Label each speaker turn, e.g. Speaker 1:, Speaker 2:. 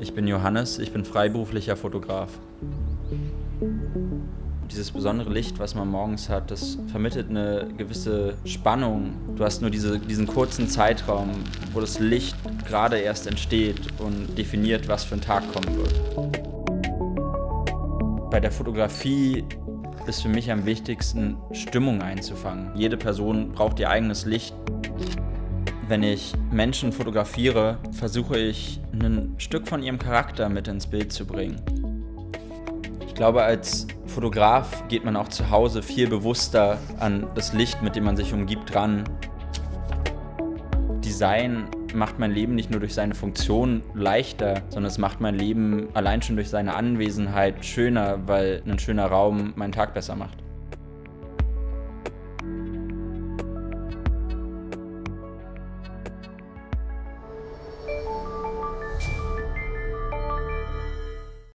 Speaker 1: Ich bin Johannes, ich bin freiberuflicher Fotograf. Dieses besondere Licht, was man morgens hat, das vermittelt eine gewisse Spannung. Du hast nur diese, diesen kurzen Zeitraum, wo das Licht gerade erst entsteht und definiert, was für ein Tag kommen wird. Bei der Fotografie ist für mich am wichtigsten, Stimmung einzufangen. Jede Person braucht ihr eigenes Licht. Wenn ich Menschen fotografiere, versuche ich ein Stück von ihrem Charakter mit ins Bild zu bringen. Ich glaube, als Fotograf geht man auch zu Hause viel bewusster an das Licht, mit dem man sich umgibt, ran. Design macht mein Leben nicht nur durch seine Funktion leichter, sondern es macht mein Leben allein schon durch seine Anwesenheit schöner, weil ein schöner Raum meinen Tag besser macht.